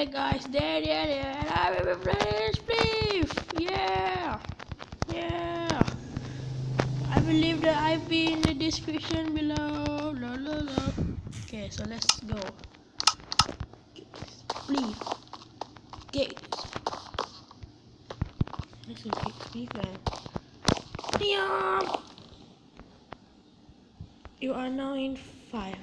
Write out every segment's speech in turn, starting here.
Hey guys, there, there, there, and I will be playing Spleef! Yeah! Yeah! I will leave the IP in the description below. La, la, la. Okay, so let's go. Please. Get this. Is big Spleef, man. Yeah. You are now in 5.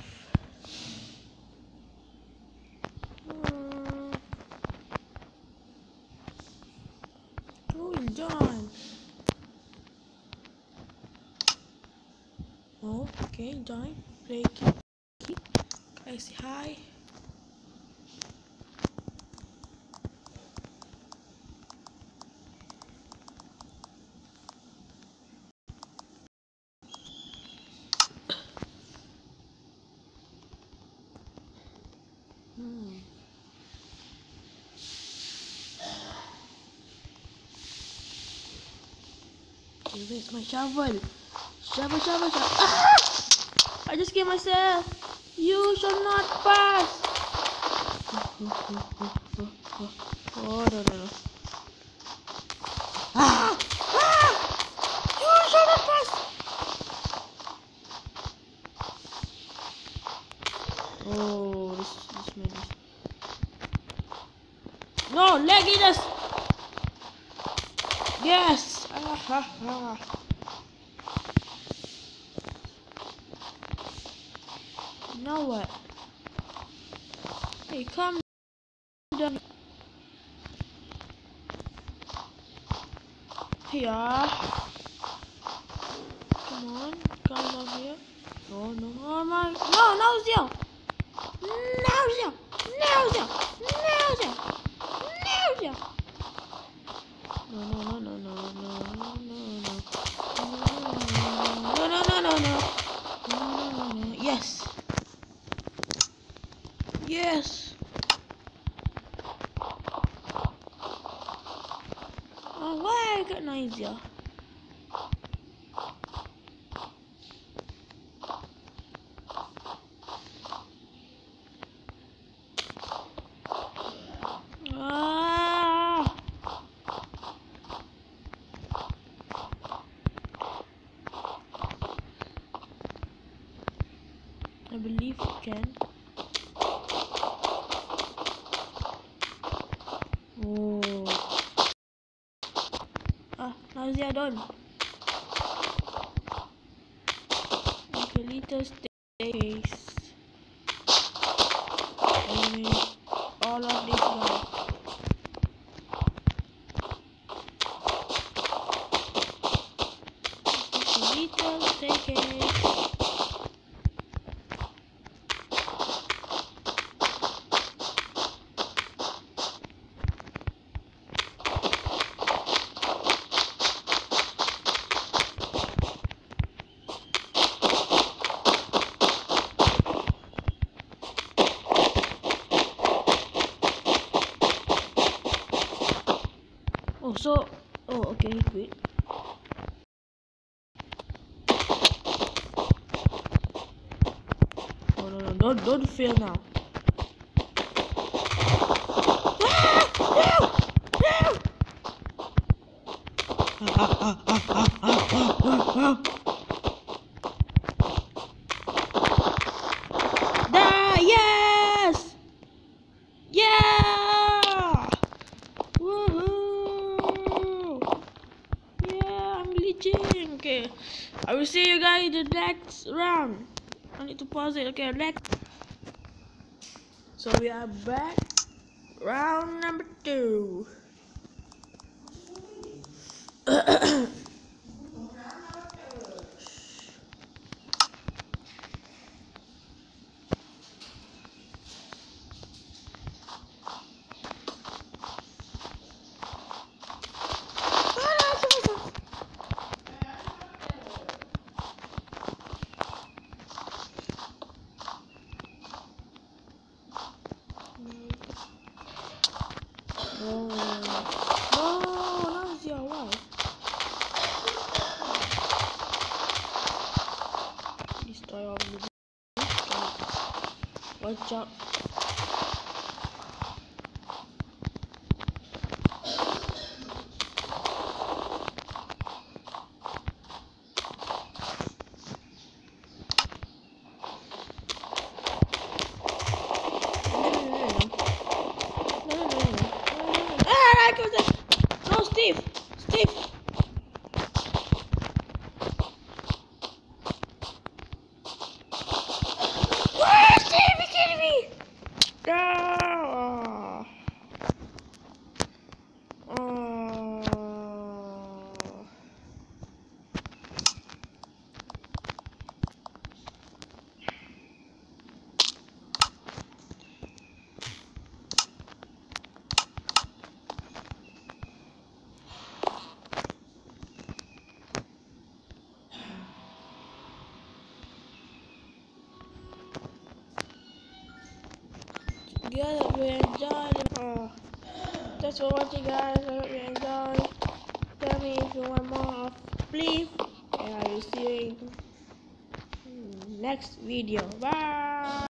Ok, então, join, break, esse high. Hum. Eu vejo uma chave, velho. Shovel, shovel, shovel. Ah! I just killed myself. You shall not pass. Oh, no, no, no. Ah! Ah! You shall not pass. Oh, this, this is. No, legginess. Yes. Ah, ha, ha. Now what? Hey, come down. Here. Oh, come on, come down here. No, no, oh my, no, nausea. Nausea, nausea, nausea, Yes. Oh, why I got nausea? Ah! I believe you can. because they are. Little. And all of this one. Little staircase. So, oh, okay, he quit. No, no, don't, don't fail now. No! No! Ah, ah. Da, yes! Yeah! Woohoo! Yeah, Okay, I will see you guys in the next round. I need to pause it. Okay, next. So we are back. Round number two. Wow. Wow. Watch out. No! Guys, hope you enjoyed. Um, oh, thanks for watching, guys. I hope you enjoyed. Tell me if you want more Please, and I will see you in next video. Bye.